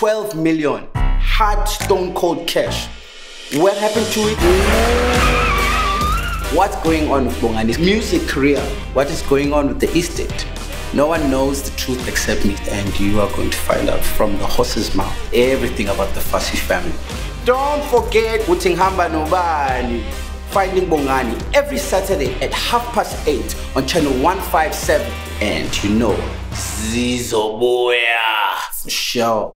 12 million. Hard stone cold cash. What happened to it? What's going on with Bongani's music career? What is going on with the estate? No one knows the truth except me, and you are going to find out from the horse's mouth everything about the Fassie family. Don't forget Utinghamba Nobani, Finding Bongani every Saturday at half past 8 on channel 157. And you know, Zizoboya. For sure.